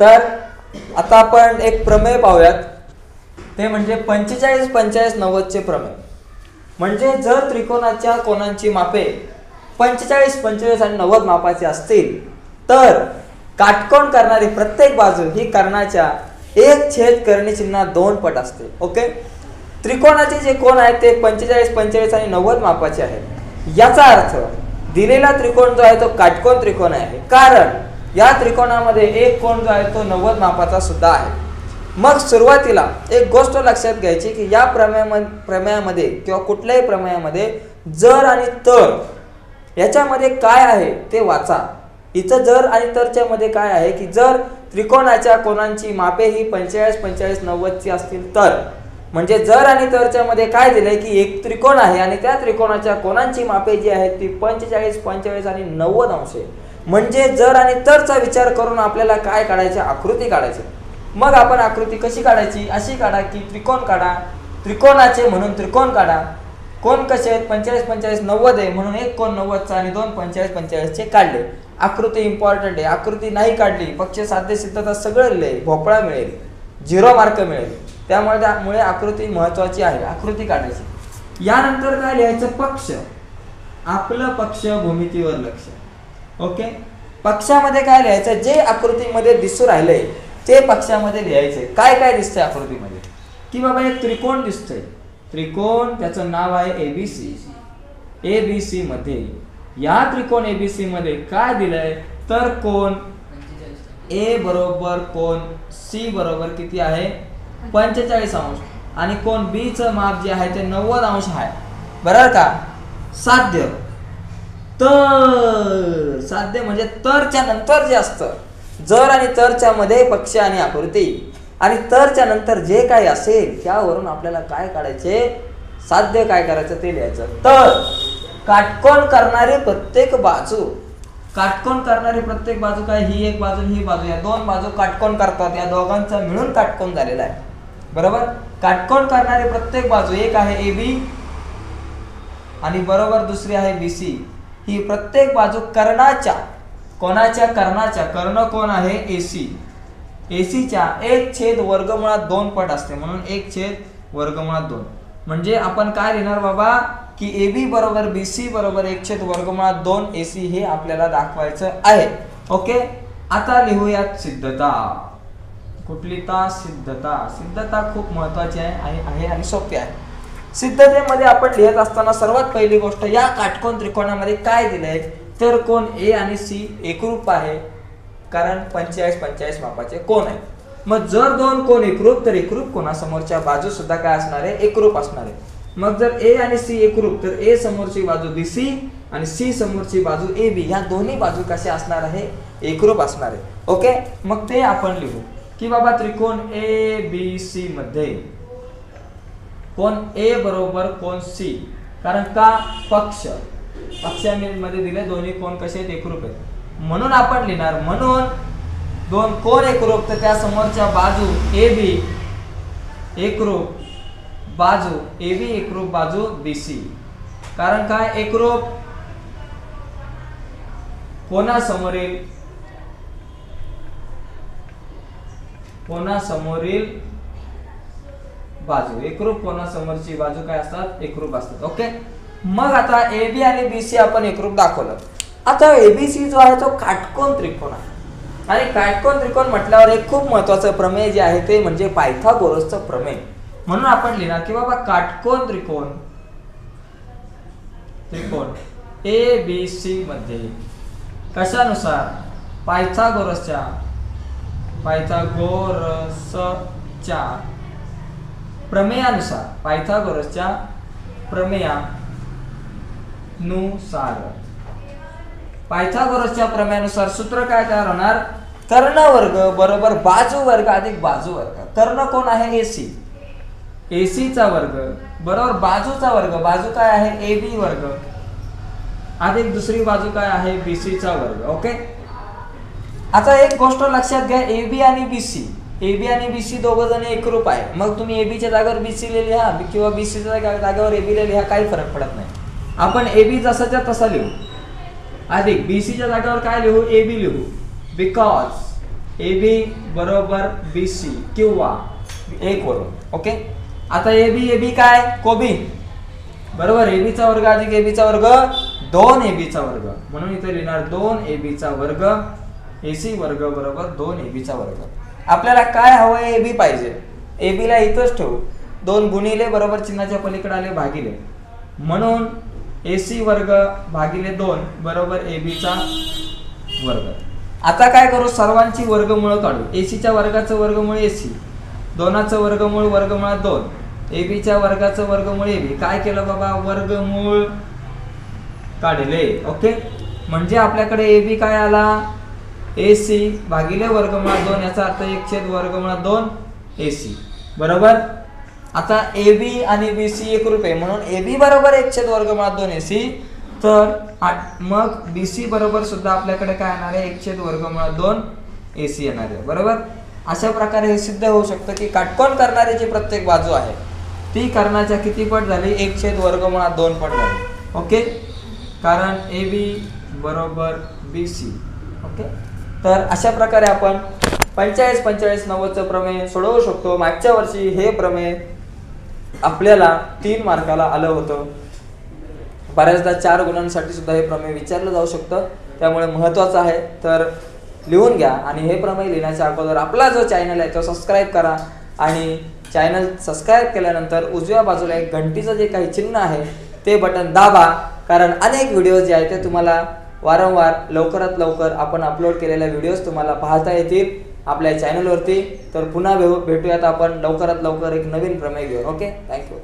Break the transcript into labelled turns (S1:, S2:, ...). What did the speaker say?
S1: तर आता आपण एक प्रमेय पाहूयात. ते म्हणजे पंचेचाळीस पंचेचाळीस नव्वदचे प्रमेय. म्हणजे जर त्रिकोणाच्या कोणांची मापे पंचेचाळीस पंचेचाळीस आणि नव्वद मापाचे असतील तर काटकोण करणारी प्रत्येक बाजू ही कर्णाच्या एक छेद करणे चिन्हात दोन पट असते ओके? त्रिकोणाचे जे कोण आहेत ते पंचेचाळीस पंचेचाळीस आणि नव्वद मापाचे आहेत. याचा अर्थ दिलेला त्रिकोण जो आहे तो काटकोण त्रिकोण आहे. कारण या त्रिकोणामध्ये एक कोण जो आहे तो नव्वद मापाचा सुद्धा आहे. मग सुरुवातीला एक गोष्ट लक्षात घ्यायची की या प्रमेयामध्ये प्रमेयामध्ये किंवा कुठल्याही प्रमेयामध्ये जर आणि तर याच्यामध्ये काय आहे ते वाचा. इथं जर आणि तरच्या मध्ये काय आहे की जर त्रिकोणाच्या कोणांची मापे ही पंचेचाळीस पंचेचाळीस नव्वदची असतील तर. म्हणजे जर आणि तरच्या मध्ये काय दिलंय की एक त्रिकोण आहे आणि त्या त्रिकोणाच्या कोणांची मापे जी आहेत ती पंचेचाळीस पंचेचाळीस आणि नव्वद अंश आहे. म्हणजे जर आणि तरचा विचार करून आपल्याला काय काढायचे? आकृती काढायची. मग आपण आकृती कशी काढायची? अशी काढा की त्रिकोण काढा. त्रिकोणाचे म्हणून त्रिकोण काढा. कोण कसे आहेत? पंचेचाळीस पंचेचाळीस नव्वद आहे म्हणून एक कोण नव्वदचा आणि दोन पंचेचाळीस पंचेचाळीसचे काढले. आकृती इम्पॉर्टंट आहे. आकृती नाही काढली पक्ष साध्य सिद्धता सगळं लिहिले भोपळा मिळेल. झिरो मार्क मिळेल. त्यामुळे त्यामुळे आकृती महत्वाची आहे. आकृती काढायची. यानंतर काय लिहायचं? पक्ष. आपलं पक्ष भूमितीवर लक्ष. ओके? पक्षामध्ये काय लिहायचं जे आकृतीमध्ये दिसू राहिलंय ते पक्षामध्ये लिहायचंय. काय काय दिसतंय आकृतीमध्ये? की बाबा एक त्रिकोण दिसतंय. त्रिकोण त्याचं नाव आहे एबीसी सी मध्ये. या त्रिकोण ए बी सी मध्ये काय दिलंय? तर कोण? ए बरोबर कोण? सी बरोबर किती आहे? पंचेचाळीस अंश. आणि कोण? बीचं माप जे आहे ते नव्वद अंश आहे. बरोबर का? साध्य. तर साध्य म्हणजे तरच्या नंतर जे असतं जर आणि तरच्या मध्ये पक्ष आणि आकृती. आणि तरच्या नंतर जे काही असेल त्यावरून आपल्याला काय काढायचे? साध्य काय करायचं ते लिहायचं. तर काटकोण करणारी प्रत्येक बाजू. काटकोण करणारी प्रत्येक बाजू काय? ही एक बाजू ही बाजू. या दोन बाजू काटकोण करतात. या दोघांचा मिळून काटकोण झालेला आहे. बरोबर? काटकोण करणारी प्रत्येक बाजू एक आहे ए बी आणि बरोबर दुसरी आहे बी सी ही प्रत्येक बाजू कर्णाच्या कोणाच्या कर्णाच्या कर्ण कोण आहे? एसी एसीच्या एक छेद वर्गमुळात दोन पट असते. म्हणून एक छेद वर्गमुळात दोन. म्हणजे आपण काय लिहिणार बाबा? की ए बी बरोबर बी सी बरोबर एक छेद वर्गमुळात दोन ए सी हे आपल्याला दाखवायचं आहे. ओके आता लिहूयात सिद्धता. कुठली ता? सिद्धता. सिद्धता खूप महत्वाची आहे आणि आहे आणि सोपी आहे. सिद्धतेमध्ये आपण लिहित असताना सर्वात पहिली गोष्ट या काटकोन त्रिकोणामध्ये काय दिलंय? तर कोण ए आणि सी एकरूप आहे. कारण पंचेचाळीस पंचेचाळीस मापाचे कोण आहे मग जर दोन कोण एकरूप तर एकरूप कोणासमोरच्या बाजू सुद्धा काय असणार? आहे एकरूप असणार. आहे मग जर ए आणि सी एकरूप तर ए समोरची बाजू बी सी आणि सी समोरची बाजू ए बी ह्या दोन्ही बाजू कशा असणार आहे? एकरूप असणार आहे. ओके? मग ते आपण लिहू की बाबा त्रिकोण ए बी सी मध्ये कोण ए बरोबर कोण सी कारण का? पक्ष. पक्षामध्ये दिले दोन्ही कोण कसे आहेत? एकरूप आहेत. म्हणून आपण लिहिणार म्हणून दोन कोण एकरूप? तर त्या समोरच्या बाजू ए बी एकरूप बाजू ए बी एकरूप बाजू बी सी कारण काय एकरूप? कोणासमोरील? कोणासमोरील बाजू. एकरूप कोणासमोरची बाजू काय असतात? एकरूप असतात. ओके मग आता ए बी आणि बी सी आपण एकरूप दाखवलं. आता एबीसी जो आहे तो काटकोन त्रिकोण आहे. आणि काटकोन त्रिकोण म्हटल्यावर एक खूप महत्वाचं प्रमेय जे आहे ते म्हणजे पायथागोरसचं प्रमेय. म्हणून आपण लिहिणार की बाबा काटकोन त्रिकोण त्रिकोण ए बी सी मध्ये कशानुसार पायथागोरसच्या पायथागोरसच्या प्रमेयानुसार पायथागोरसच्या प्रमेयानुसार. पायथागोरसच्या प्रमेयानुसार सूत्र काय तयार होणार? कर्ण वर्ग बरोबर बाजू वर्ग अधिक बाजू वर्ग. कर्ण कोण आहे? एसी एसीचा वर्ग. बरोबर बाजूचा वर्ग. बाजू काय आहे? ए बी वर्ग. अधिक दुसरी बाजू काय आहे? बीसीचा वर्ग. ओके आता एक गोष्ट लक्षात घ्या. ए बी आणि बीसी ए बी आणि बीसी दोघं जण एकरूप आहे मग तुम्ही ए बीच्या जागेवर बीसी लिहा किंवा बीसीच्या जागेवर ए बी लिहा काही फरक पडत नाही आपण ए बी जसाच्या तसा लिहू अधिक बीसीच्या जागेवर काय लिहू ए बी लिहू बिकॉज ए बी बरोबर बी सी किंवा एक वरून ओके आता ए बी ए बी काय कोबी बरोबर ए बीचा वर्ग अधिक ए बीचा वर्ग दोन ए बीचा वर्ग म्हणून इथे लिहिणार दोन ए बीचा वर्ग ए सी वर्ग बरोबर दोन ए बीचा वर्ग आपल्याला काय हवंय ए बी पाहिजे. ए बीला इथंच ठेवू. दोन गुणिले बरोबर चिन्हाच्या पलीकडे आले भागिले. म्हणून ए सी वर्ग भागिले दोन बरोबर ए बीचा वर्ग. आता काय करू? सर्वांची वर्गमुळं काढू. ए सीच्या वर्गाचं वर्गमुळे ए सी. दोनाचं वर्गमूळ वर्गमुळात दोन. ए बीच्या वर्गाचं वर्गमूळ ए बी. काय केलं बाबा? वर्गमूळ काढले. ओके? म्हणजे आपल्याकडे ए बी काय आला? ए सी भागिले वर्गमुळात दोन याचा अर्थ एक छेद वर्गमुळात दोन ए सी बरोबर? आता ए बी आणि बी सी एक रुपये म्हणून ए बी बरोबर एक छेद वर्गमुळात दोन ए सी तर मग बी सी बरोबर सुद्धा आपल्याकडे काय येणार आहे? एक छेद वर्गमुळात दोन ए सी येणार आहे. बरोबर? अशा प्रकारे हे सिद्ध होऊ शकतं की काटकोन करणारी जी प्रत्येक बाजू आहे. ती कर्णाच्या किती पट झाली? एक छेद वर्गमुळात दोन पट झाली. ओके? कारण ए बी बरोबर बी सी ओके? तर अशा प्रकारे आपण पंचेचाळीस पंचेचाळीस नव्वदचं प्रमेय सोडवू शकतो. मागच्या वर्षी हे प्रमेय आपल्याला तीन मार्काला आलं होतं. बऱ्याचदा चार गुणांसाठी सुद्धा हे प्रमेय विचारलं जाऊ शकतं. त्यामुळे महत्त्वाचं आहे. तर लिहून घ्या आणि हे प्रमेय लिहिण्याच्या अगोदर आपला जो चॅनल आहे तो सबस्क्राईब करा. आणि चॅनल सबस्क्राईब केल्यानंतर उजव्या बाजूला एक घंटीचं जे काही चिन्ह आहे ते बटन दाबा. कारण अनेक व्हिडिओ जे आहेत ते तुम्हाला वारंवार लवकरात लवकर आपण अपलोड केलेल्या व्हिडिओज तुम्हाला पाहता येतील आपल्या चॅनलवरती तर पुन्हा भेटू भेटूयात आपण लवकरात लवकर एक नवीन प्रमेय घेऊन. Okay thank you